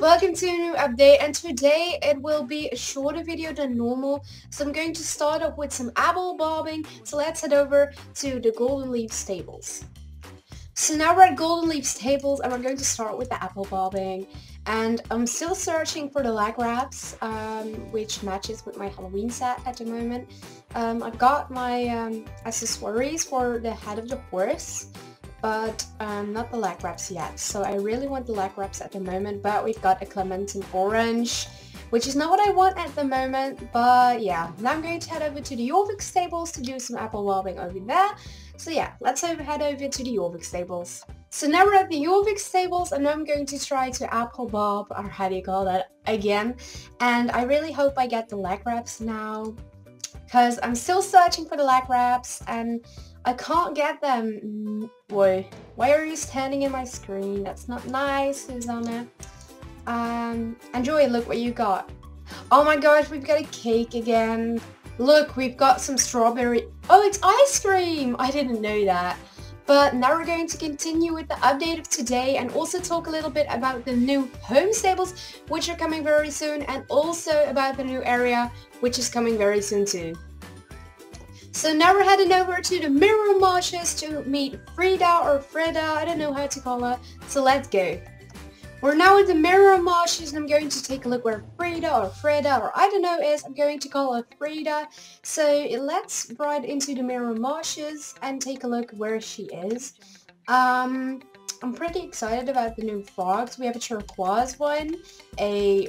welcome to a new update and today it will be a shorter video than normal so I'm going to start off with some apple bobbing so let's head over to the Golden Leaf Stables. So now we're at Golden Leaf Stables and we're going to start with the apple bobbing and I'm still searching for the leg wraps um, which matches with my Halloween set at the moment. Um, I've got my um, accessories for the head of the horse but um, not the leg wraps yet. So I really want the leg wraps at the moment, but we've got a Clementine Orange, which is not what I want at the moment, but yeah. Now I'm going to head over to the Jorvik stables to do some apple bobbing over there. So yeah, let's head over to the Jorvik stables. So now we're at the Jorvik stables and I'm going to try to apple bob, or how do you call that, again. And I really hope I get the leg wraps now, because I'm still searching for the leg wraps and I can't get them. Boy, why are you standing in my screen? That's not nice, Susanna. Um, enjoy, look what you got. Oh my gosh, we've got a cake again. Look, we've got some strawberry... Oh, it's ice cream! I didn't know that. But now we're going to continue with the update of today and also talk a little bit about the new home stables, which are coming very soon, and also about the new area, which is coming very soon too. So now we're heading over to the Mirror Marshes to meet Frida or Freda, I don't know how to call her. So let's go. We're now in the Mirror Marshes and I'm going to take a look where Frida or Freda or I don't know is. I'm going to call her Frida. So let's ride into the Mirror Marshes and take a look where she is. Um, I'm pretty excited about the new frogs. We have a turquoise one, a,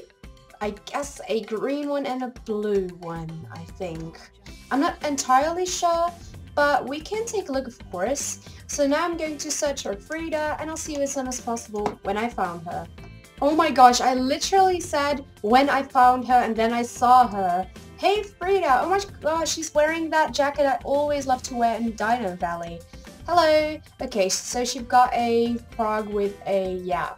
I guess a green one and a blue one, I think. I'm not entirely sure, but we can take a look of course. So now I'm going to search for Frida and I'll see you as soon as possible when I found her. Oh my gosh, I literally said when I found her and then I saw her. Hey Frida, oh my gosh, she's wearing that jacket I always love to wear in Dino Valley. Hello. Okay, so she's got a frog with a, yeah,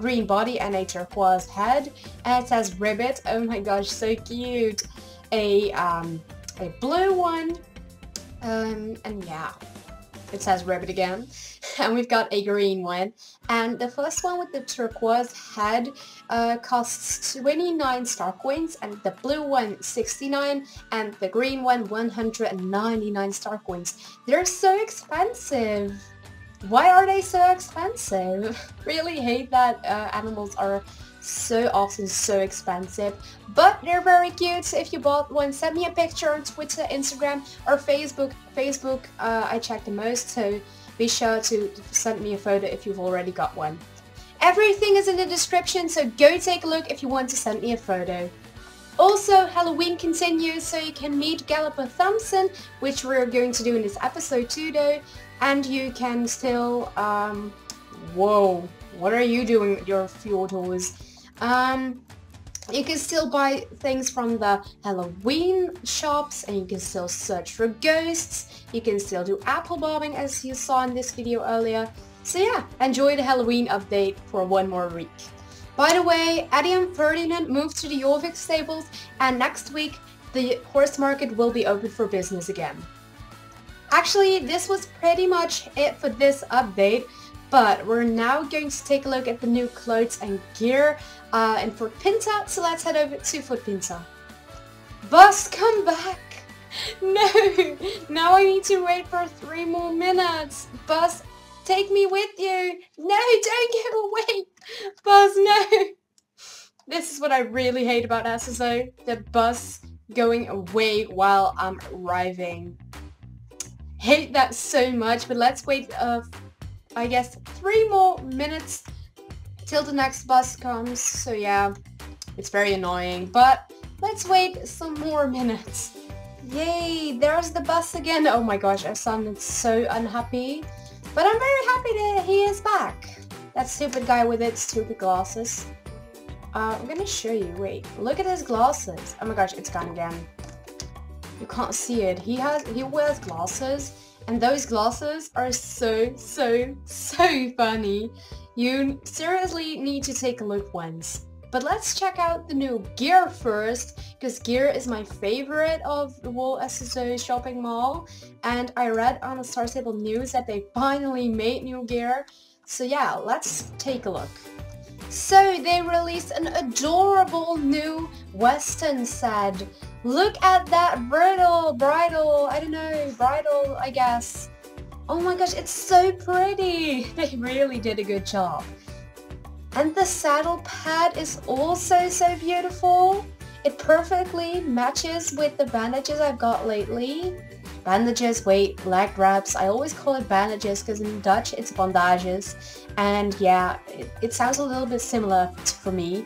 green body and a turquoise head. And it says Ribbit. Oh my gosh, so cute. A, um, a blue one, um, and yeah, it says Ribbit again. and we've got a green one. And the first one with the turquoise head uh, costs 29 star coins, and the blue one 69, and the green one 199 star coins. They're so expensive. Why are they so expensive? really hate that uh, animals are so often so expensive but they're very cute. If you bought one send me a picture on twitter instagram or facebook. Facebook uh, i check the most so be sure to send me a photo if you've already got one. Everything is in the description so go take a look if you want to send me a photo also, Halloween continues, so you can meet Galloper Thompson, which we're going to do in this episode too though, and you can still, um, whoa, what are you doing with your Fjordhorse? Um, you can still buy things from the Halloween shops and you can still search for ghosts. You can still do apple bobbing as you saw in this video earlier. So yeah, enjoy the Halloween update for one more week. By the way, Eddie and Ferdinand moved to the Jorvik stables and next week the horse market will be open for business again. Actually, this was pretty much it for this update. But we're now going to take a look at the new clothes and gear uh, in Fort Pinta, so let's head over to Fort Pinta. Bus, come back! No! Now I need to wait for three more minutes! Bus, take me with you! No, don't get away! Bus, no! This is what I really hate about SSO, the bus going away while I'm arriving. Hate that so much, but let's wait uh, I guess, three more minutes till the next bus comes. So yeah, it's very annoying. But let's wait some more minutes. Yay, there's the bus again. Oh my gosh, I sounded so unhappy. But I'm very happy that he is back. That stupid guy with its stupid glasses. Uh, I'm gonna show you. Wait, look at his glasses. Oh my gosh, it's gone again. You can't see it. He has he wears glasses and those glasses are so, so, so funny. You seriously need to take a look once. But let's check out the new gear first, because gear is my favorite of the whole SSO shopping mall. And I read on the Star Stable News that they finally made new gear. So yeah, let's take a look. So they released an adorable new Western set. Look at that bridle, bridle, I don't know, bridle, I guess. Oh my gosh, it's so pretty. They really did a good job. And the saddle pad is also so beautiful. It perfectly matches with the bandages I've got lately. Bandages, wait, leg wraps. I always call it bandages because in Dutch it's bandages. And yeah, it, it sounds a little bit similar for me.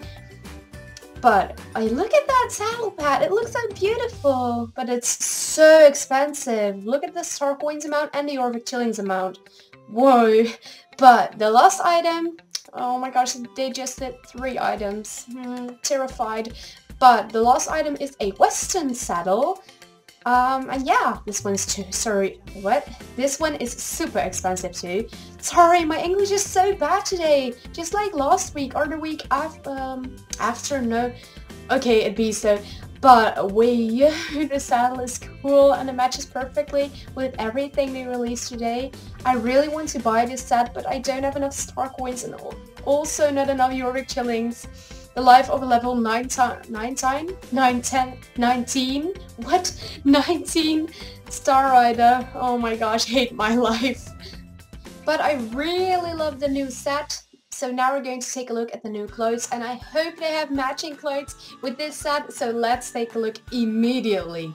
But I look at that saddle pad. It looks so beautiful, but it's so expensive. Look at the Star Coins amount and the Jorvik Shillings amount. Whoa. But the last item, oh my gosh, they just did three items. Hmm, terrified. But the last item is a Western saddle. Um, and yeah, this one's too, sorry, what? This one is super expensive too. Sorry, my English is so bad today. Just like last week or the week after, um, after, no. Okay, it'd be so. But we, the saddle is cool and it matches perfectly with everything they released today. I really want to buy this set, but I don't have enough star coins and also not enough Jorvik Shillings. The life of a level 9 19, 9, 19, what? 19 Star Rider. Oh my gosh, hate my life. But I really love the new set. So now we're going to take a look at the new clothes and I hope they have matching clothes with this set. So let's take a look immediately.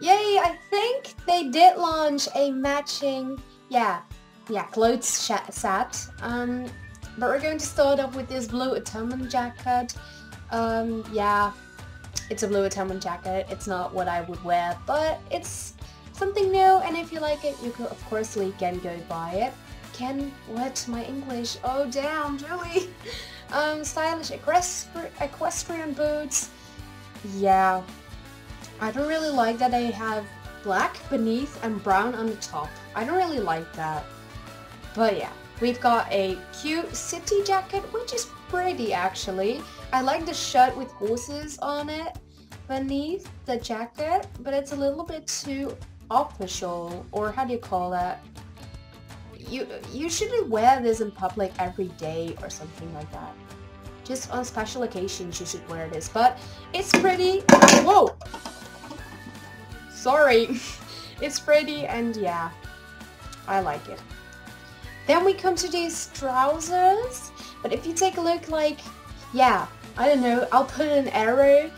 Yay, I think they did launch a matching, yeah, yeah, clothes set. Um, but we're going to start off with this blue atonement jacket. Um, yeah, it's a blue atonement jacket. It's not what I would wear, but it's something new. And if you like it, you could of course can go buy it. Can what? My English? Oh damn, Julie. um, stylish equestri equestrian boots. Yeah, I don't really like that they have black beneath and brown on the top. I don't really like that. But yeah. We've got a cute city jacket, which is pretty actually. I like the shirt with horses on it beneath the jacket, but it's a little bit too official, or how do you call that? You, you shouldn't wear this in public every day or something like that. Just on special occasions you should wear this, but it's pretty. Whoa! Sorry. it's pretty and yeah, I like it. Then we come to these trousers. But if you take a look like, yeah, I don't know, I'll put an arrow.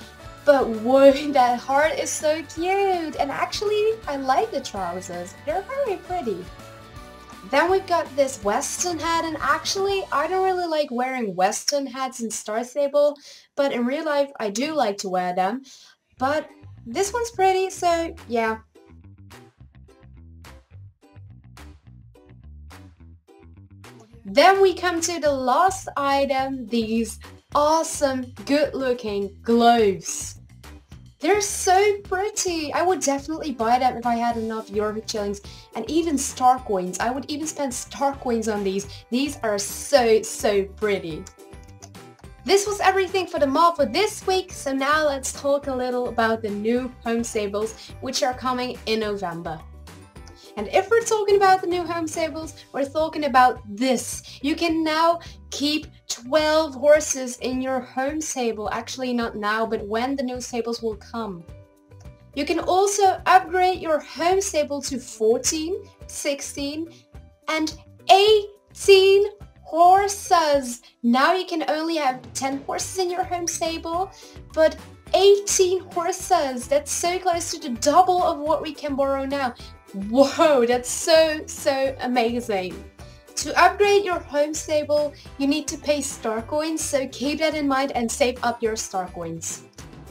But whoa, that heart is so cute. And actually, I like the trousers. They're very pretty. Then we've got this western hat and actually I don't really like wearing western hats in Star Stable but in real life I do like to wear them but this one's pretty so yeah Then we come to the last item, these awesome, good-looking gloves. They're so pretty. I would definitely buy them if I had enough Jorvik Shillings and even Star Coins. I would even spend Star Coins on these. These are so, so pretty. This was everything for the mall for this week, so now let's talk a little about the new home stables, which are coming in November. And if we're talking about the new home stables, we're talking about this. You can now keep 12 horses in your home stable. Actually, not now, but when the new stables will come. You can also upgrade your home stable to 14, 16, and 18 horses. Now you can only have 10 horses in your home stable, but 18 horses. That's so close to the double of what we can borrow now. Whoa, that's so, so amazing. To upgrade your home stable, you need to pay star coins, so keep that in mind and save up your star coins.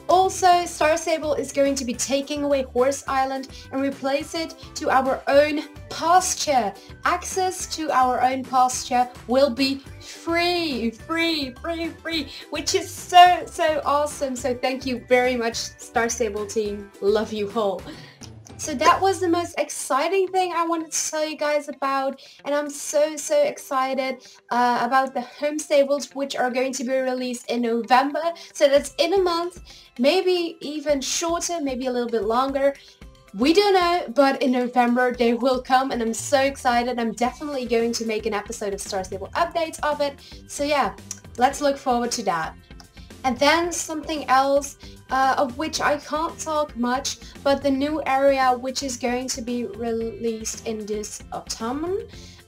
Also, Star Stable is going to be taking away Horse Island and replace it to our own pasture. Access to our own pasture will be free, free, free, free, which is so, so awesome. So thank you very much, Star Stable team. Love you all. So that was the most exciting thing I wanted to tell you guys about and I'm so so excited uh, about the home stables which are going to be released in November. So that's in a month, maybe even shorter, maybe a little bit longer. We don't know, but in November they will come and I'm so excited. I'm definitely going to make an episode of Star Stable updates of it. So yeah, let's look forward to that. And then something else uh, of which I can't talk much, but the new area which is going to be released in this autumn.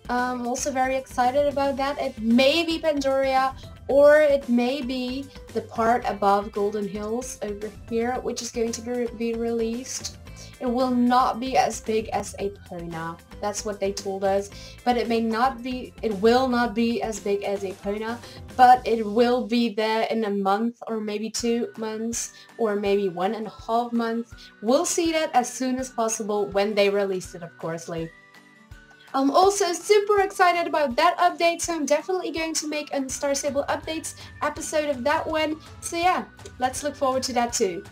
I'm also very excited about that. It may be Pandoria or it may be the part above Golden Hills over here, which is going to be released. It will not be as big as Epona. That's what they told us. But it may not be, it will not be as big as a Epona, but it will be there in a month or maybe two months or maybe one and a half months. We'll see that as soon as possible when they release it, of course, like I'm also super excited about that update, so I'm definitely going to make a Star Stable updates episode of that one. So yeah, let's look forward to that too.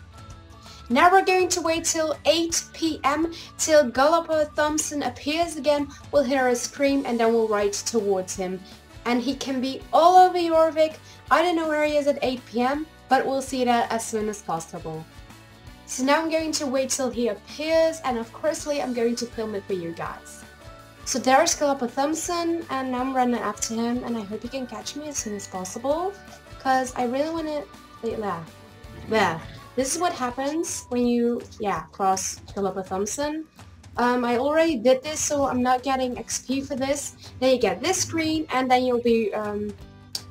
Now we're going to wait till 8 p.m. till Galloper Thompson appears again. We'll hear a scream and then we'll ride towards him. And he can be all over Jorvik. I don't know where he is at 8 p.m. but we'll see that as soon as possible. So now I'm going to wait till he appears and of course I'm going to film it for you guys. So there's Galloper Thompson and I'm running after him and I hope he can catch me as soon as possible because I really want to... Yeah. Yeah. This is what happens when you, yeah, cross Galloper Thompson. Um, I already did this, so I'm not getting XP for this. Then you get this screen, and then you'll be, um,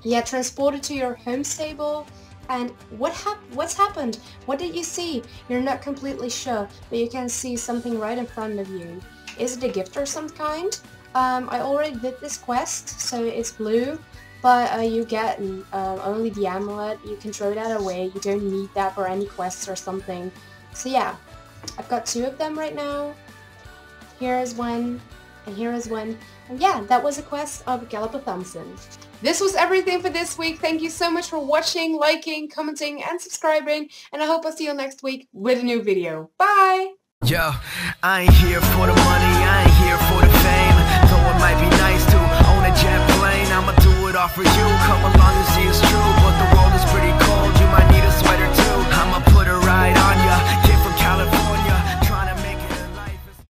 yeah, transported to your home stable. And what hap what's happened? What did you see? You're not completely sure, but you can see something right in front of you. Is it a gift or some kind? Um, I already did this quest, so it's blue but uh, you get uh, only the amulet. You can throw that away. You don't need that for any quests or something. So yeah, I've got two of them right now. Here is one, and here is one. And yeah, that was a quest of Galloper Thompson. This was everything for this week. Thank you so much for watching, liking, commenting, and subscribing. And I hope I'll see you next week with a new video. Bye! Yo, I ain't here for the money would offer you. Come along and see it's true.